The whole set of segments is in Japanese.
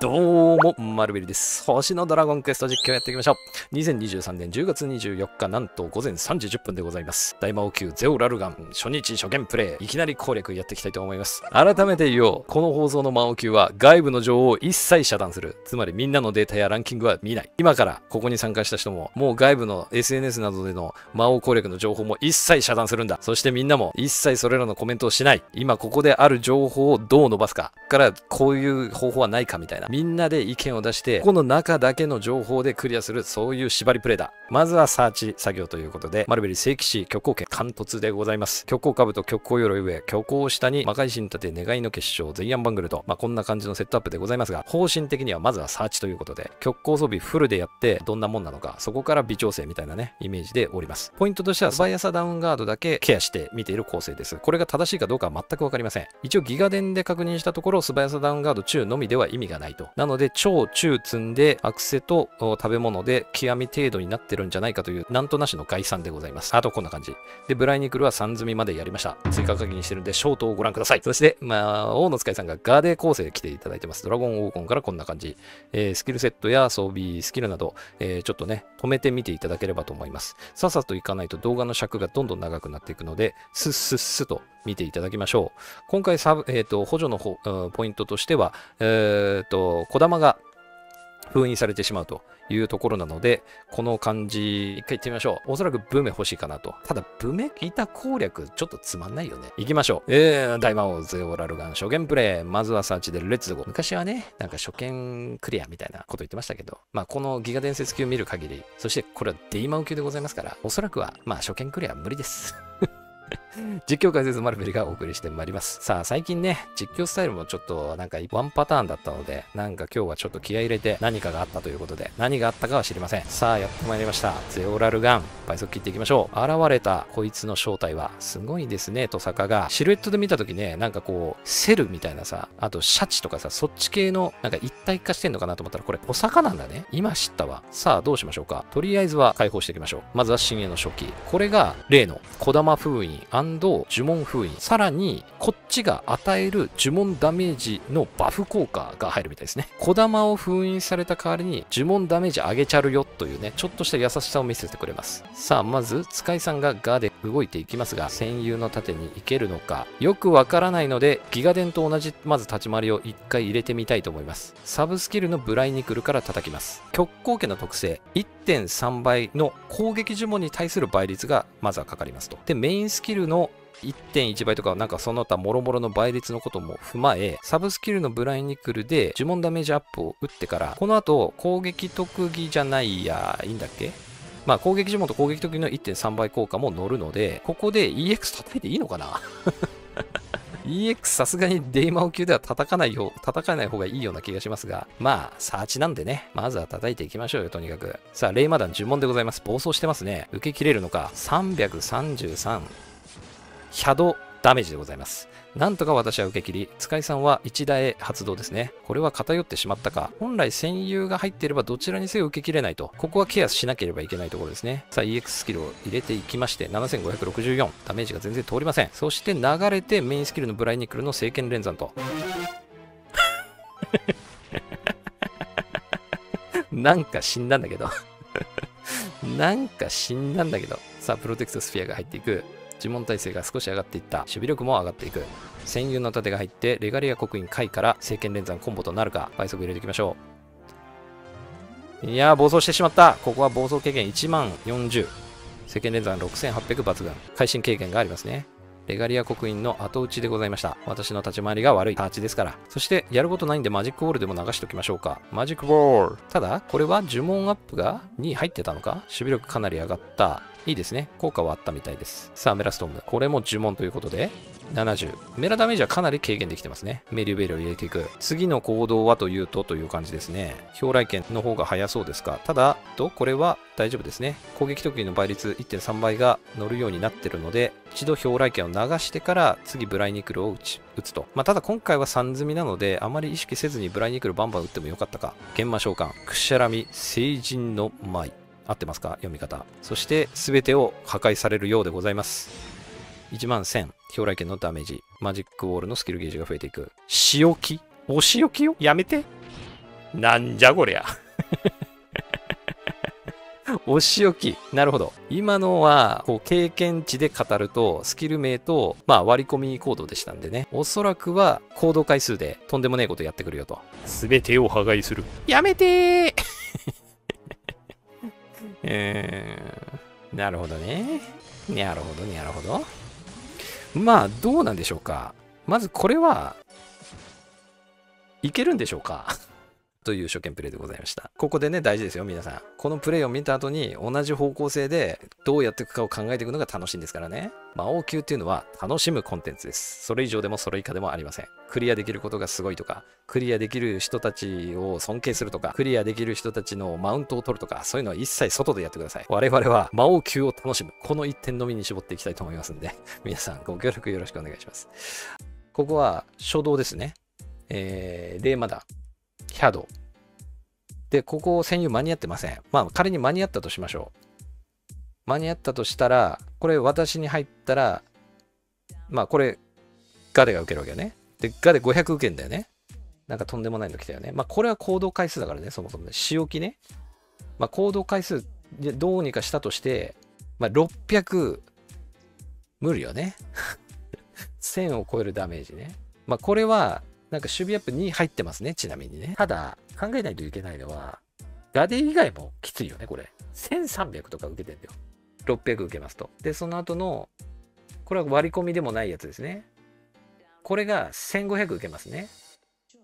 どうも、マルベルです。星のドラゴンクエスト実況やっていきましょう。2023年10月24日、なんと午前3時10分でございます。大魔王級ゼオラルガン、初日初見プレイ、いきなり攻略やっていきたいと思います。改めて言おう。この放送の魔王級は外部の情報を一切遮断する。つまりみんなのデータやランキングは見ない。今からここに参加した人も、もう外部の SNS などでの魔王攻略の情報も一切遮断するんだ。そしてみんなも一切それらのコメントをしない。今ここである情報をどう伸ばすか。からこういう方法はないかみたいな。みんなで意見を出して、この中だけの情報でクリアする、そういう縛りプレイだ。まずはサーチ作業ということで、マルベル聖騎士極光剣貫突でございます。極光兜、極光鎧上、極光下に魔界神立て願いの結晶、ゼイアンバングルと、まあ、こんな感じのセットアップでございますが、方針的にはまずはサーチということで、極光装備フルでやってどんなもんなのか、そこから微調整みたいなね、イメージでおります。ポイントとしては、素早さダウンガードだけケアして見ている構成です。これが正しいかどうかは全くわかりません。一応ギガ伝で確認したところ、素早さダウンガード中のみでは意味がないと。なので、超中積んで、アクセと食べ物で極み程度になってるんじゃないかという、なんとなしの概算でございます。あとこんな感じ。で、ブライニクルは3積みまでやりました。追加課金してるんで、ショートをご覧ください。そして、まあ、大野使いさんがガーデー構成来ていただいてます。ドラゴン黄金からこんな感じ。えースキルセットや装備、スキルなど、えーちょっとね、止めてみていただければと思います。さっさといかないと動画の尺がどんどん長くなっていくので、スッスッスと見ていただきましょう。今回サブ、えーと、補助の、ポイントとしては、えーと、小玉が封印されてしまうというところなので、この感じ、一回行ってみましょう。おそらくブメ欲しいかなと。ただ、ブメ板攻略、ちょっとつまんないよね。行きましょう。えー、大魔王ゼオラルガン初見プレイ。まずはサーチでレッツゴー。昔はね、なんか初見クリアみたいなこと言ってましたけど、まあ、このギガ伝説級見る限り、そしてこれはデイマウ級でございますから、おそらくは、まあ、初見クリアは無理です。実況解説マルベルがお送りしてまいります。さあ、最近ね、実況スタイルもちょっとなんかワンパターンだったので、なんか今日はちょっと気合入れて何かがあったということで、何があったかは知りません。さあ、やってまいりました。ゼオラルガン。倍速切っていきましょう。現れたこいつの正体は、すごいですね、トサカが。シルエットで見たときね、なんかこう、セルみたいなさ、あとシャチとかさ、そっち系のなんか一体化してんのかなと思ったら、これトサカなんだね。今知ったわ。さあ、どうしましょうか。とりあえずは解放していきましょう。まずは深淵の初期。これが例の小玉封印呪文封印。さらに、こっちが与える呪文ダメージのバフ効果が入るみたいですね。小玉を封印された代わりに呪文ダメージ上げちゃるよというね、ちょっとした優しさを見せてくれます。さあ、まず、使いさんがガで動いていきますが、戦友の盾に行けるのか、よくわからないので、ギガ伝と同じ、まず立ち回りを一回入れてみたいと思います。サブスキルのブライニクルから叩きます。極光家の特性、1.3倍の攻撃呪文に対する倍率がまずはかかりますと。で、メインスキルの1.1倍とかなんかその他諸々の倍率のことも踏まえサブスキルのブライニクルで呪文ダメージアップを打ってからこの後攻撃特技じゃないやいいんだっけ？まあ攻撃呪文と攻撃特技の1.3倍効果も乗るのでここで EX 叩いていいのかな？EX さすがにデイマオ級では叩かないよ、叩かない方がいいような気がしますが、まあ、サーチなんでね、まずは叩いていきましょうよ、とにかく。さあ、レイマダン呪文でございます。暴走してますね。受け切れるのか？333、ヒャドダメージでございます。なんとか私は受け切り、使いさんは1打へ発動ですね。これは偏ってしまったか。本来戦友が入っていればどちらにせよ受け切れないと。ここはケアしなければいけないところですね。さあ EX スキルを入れていきまして、7564。ダメージが全然通りません。そして流れてメインスキルのブライニクルの聖剣連山と。なんか死んだんだけど。なんか死んだんだけど。さあ、プロテクトスフィアが入っていく。呪文耐性が少し上がっていった。守備力も上がっていく。戦友の盾が入って、レガリア刻印回から聖剣連山コンボとなるか。倍速入れていきましょう。いやー、暴走してしまった。ここは暴走経験1万40。聖剣連山6800抜群。会心経験がありますね。レガリア刻印の後打ちでございました。私の立ち回りが悪いターチですから。そして、やることないんでマジックボールでも流しておきましょうか。マジックボール。ただ、これは呪文アップが2入ってたのか？守備力かなり上がった。いいですね。効果はあったみたいです。さあ、メラストーム。これも呪文ということで、70。メラダメージはかなり軽減できてますね。メリューベルを入れていく。次の行動はというとという感じですね。表来剣の方が早そうですか。ただ、と、これは大丈夫ですね。攻撃特技の倍率1.3倍が乗るようになってるので、一度表来剣を流してから次ブライニクルを打ち打つと。まあ、ただ今回は3積みなので、あまり意識せずにブライニクルバンバン打ってもよかったか。研磨召喚、くしゃらみ、聖人の舞。合ってますか？読み方。そして、すべてを破壊されるようでございます。1万1000、表来剣のダメージ。マジックウォールのスキルゲージが増えていく。仕置きお仕置きよやめて。なんじゃこりゃ。お仕置き。なるほど。今のは、こう、経験値で語ると、スキル名と、まあ、割り込みコードでしたんでね。おそらくは、行動回数で、とんでもねえことやってくるよと。すべてを破壊する。やめてーえー、なるほどね。なるほど、なるほど。まあ、どうなんでしょうか。まず、これは、いけるんでしょうかという初見プレイでございました。ここでね、大事ですよ、皆さん。このプレイを見た後に同じ方向性でどうやっていくかを考えていくのが楽しいんですからね。魔王級っていうのは楽しむコンテンツです。それ以上でもそれ以下でもありません。クリアできることがすごいとか、クリアできる人たちを尊敬するとか、クリアできる人たちのマウントを取るとか、そういうのは一切外でやってください。我々は魔王級を楽しむ。この一点のみに絞っていきたいと思いますんで、皆さんご協力よろしくお願いします。ここは初動ですね。えー、レーマダ、キャド、で、ここ占有間に合ってません。まあ、仮に間に合ったとしましょう。間に合ったとしたら、これ私に入ったら、まあ、これ、ガデが受けるわけよね。で、ガデ500受けんだよね。なんかとんでもないの来たよね。まあ、これは行動回数だからね、そもそもね。仕置きね。まあ、行動回数、どうにかしたとして、まあ、600、無理よね。1000を超えるダメージね。まあ、これは、なんか守備アップに入ってますね、ちなみにね。ただ、考えないといけないのは、ガディ以外もきついよね、これ。1300とか受けてんだよ。600受けますと。で、その後の、これは割り込みでもないやつですね。これが1500受けますね。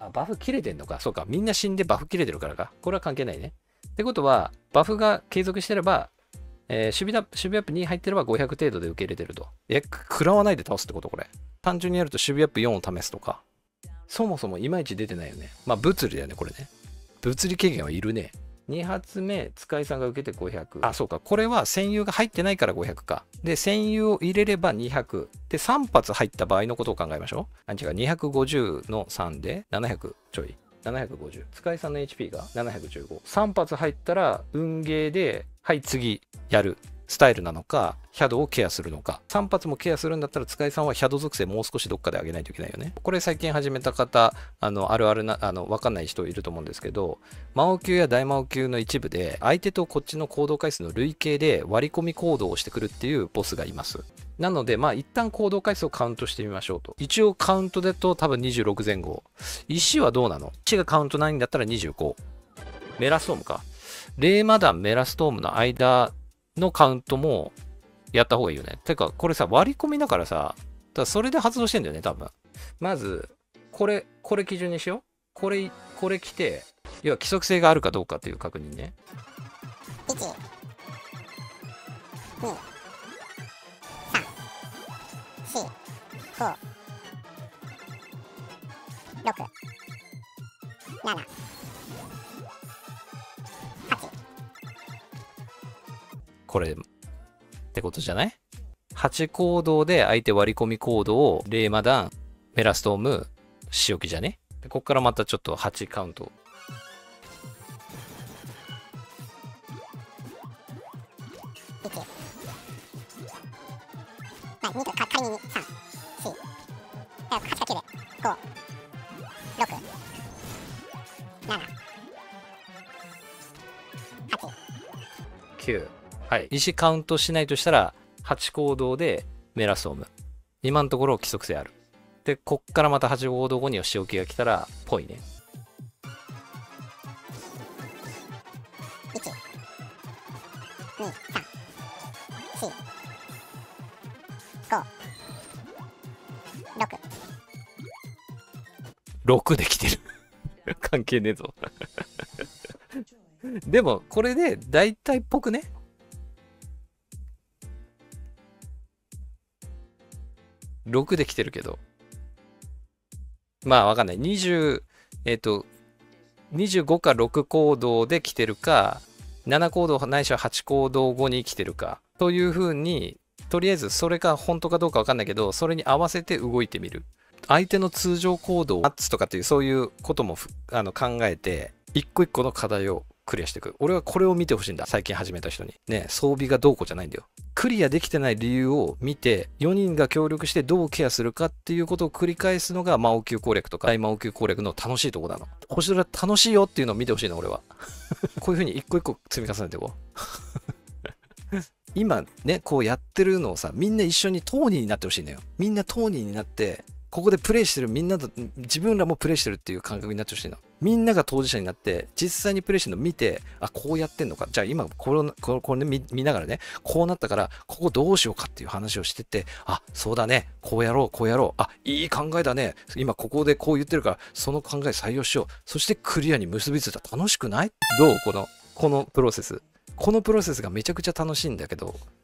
あ、バフ切れてんのか。そうか。みんな死んでバフ切れてるからか。これは関係ないね。ってことは、バフが継続してれば、えー、守備アップ、守備アップ2入ってれば500程度で受け入れてると。え、食らわないで倒すってことこれ。単純にやると守備アップ4を試すとか。そもそもいまいち出てないよね。まあ物理だよね、これね。物理軽減はいるね。2発目、使いさんが受けて500。あ、そうか。これは占有が入ってないから500か。で、占有を入れれば200。で、3発入った場合のことを考えましょう。あ、違う。250の3で700ちょい。750。使いさんの HP が715。3発入ったら、運ゲーで、はい、次、やる。スタイルなのか、ヒャドウをケアするのか。3発もケアするんだったら、使いさんはヒャド属性もう少しどっかで上げないといけないよね。これ最近始めた方、あの、あるあるな、あの、わかんない人いると思うんですけど、魔王級や大魔王級の一部で、相手とこっちの行動回数の累計で割り込み行動をしてくるっていうボスがいます。なので、まあ、一旦行動回数をカウントしてみましょうと。一応カウントだと多分26前後。石はどうなの？石がカウントないんだったら25。メラストームか。レーマダン、メラストームの間のカウントもやった方がいいよね。てか、これさ、割り込みだからさ、だそれで発動してんだよね、多分。まず、これ、これ基準にしよう。これ、これ来て、要は規則性があるかどうかっていう確認ね。1、2、3、4、5、6、7、これってことじゃない ?8 行動で相手割り込みコードをレーマダン、メラストーム、仕置きじゃね？でこっからまたちょっと8カウント。はい、2とか仮に3、4、8かける。5、6、7、8、9、はい。石カウントしないとしたら、8行動でメラストーム。今のところ規則性ある。で、こっからまた8行動後に仕置きが来たら、ぽいね。1、2、3、4、5、6。6できてる 関係ねえぞ でも、これで大体っぽくね？6で来てるけど。まあわかんない。20、えっ、ー、と、25か6行動で来てるか、7行動ないしは8行動後に来てるか、というふうに、とりあえずそれが本当かどうかわかんないけど、それに合わせて動いてみる。相手の通常行動、マッツとかっていうそういうこともあの考えて、一個一個の課題をクリアしていく。俺はこれを見てほしいんだ。最近始めた人に。ね、装備がどうこうじゃないんだよ。クリアできてない理由を見て、4人が協力してどうケアするかっていうことを繰り返すのが魔王級攻略とか大魔王級攻略の楽しいとこなの。星空楽しいよっていうのを見てほしいの、俺は。こういう風に一個一個積み重ねていこう。今ね、こうやってるのをさ、みんな一緒にトーニーになってほしいのよ。みんなトーニーになって、ここでプレイしてるみんなと、自分らもプレイしてるっていう感覚になってほしいの。みんなが当事者になって、実際にプレイしてるのを見て、あ、こうやってんのか。じゃあ今、これ、これ、これ見見ながらね、こうなったから、ここどうしようかっていう話をしてて、あ、そうだね、こうやろう、こうやろう。あ、いい考えだね。今ここでこう言ってるから、その考え採用しよう。そしてクリアに結びついた楽しくない？どう？この、このプロセス。このプロセスがめちゃくちゃ楽しいんだけど、